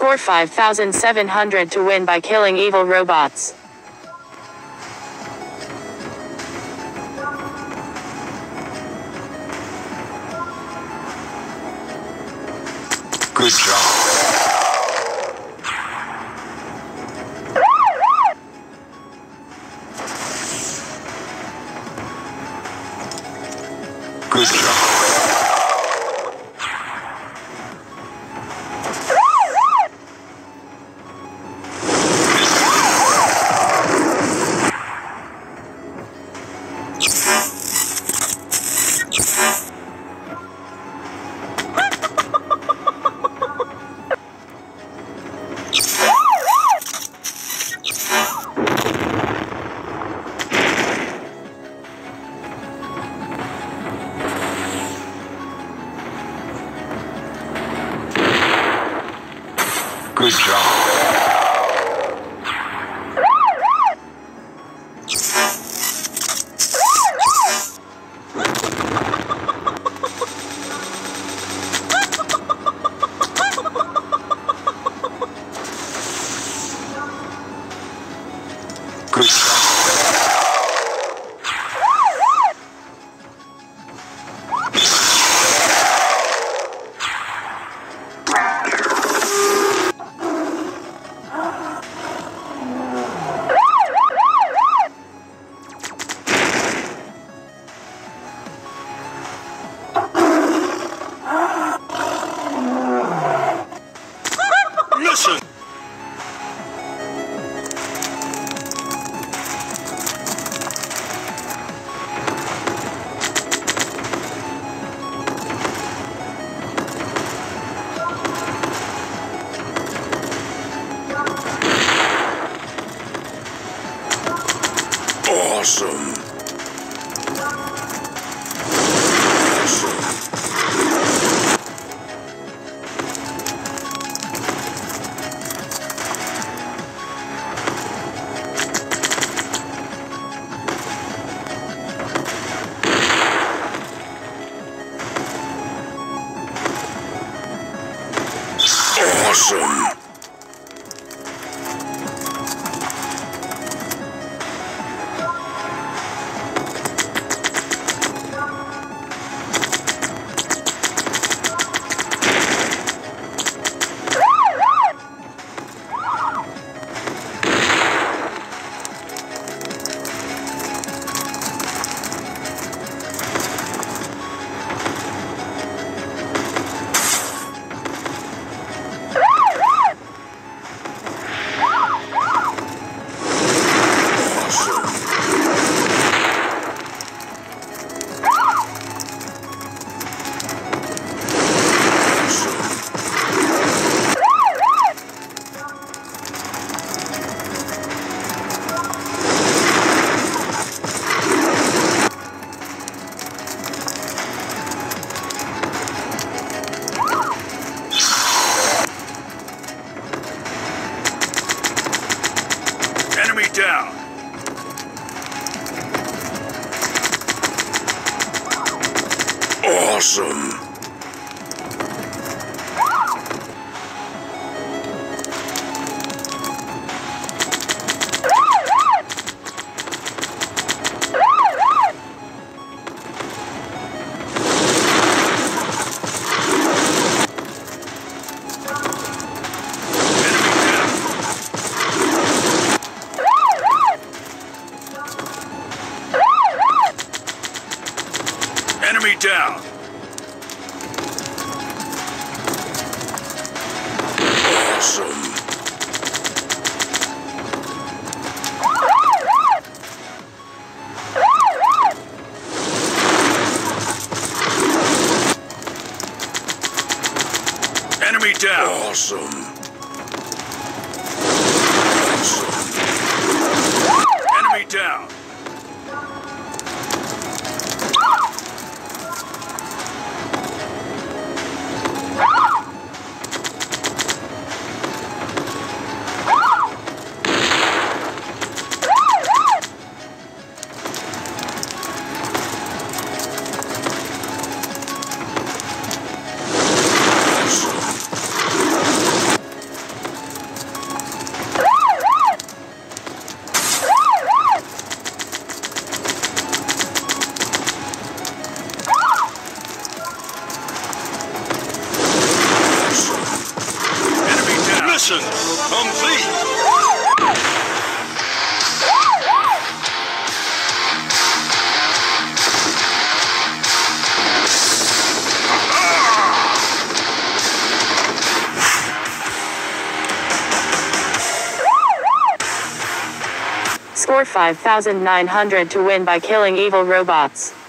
Score 5700 to win by killing evil robots. Good job. Good Awesome. Awesome. Enemy down. Awesome. Awesome. Enemy down. Or 5,900 to win by killing evil robots.